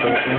It's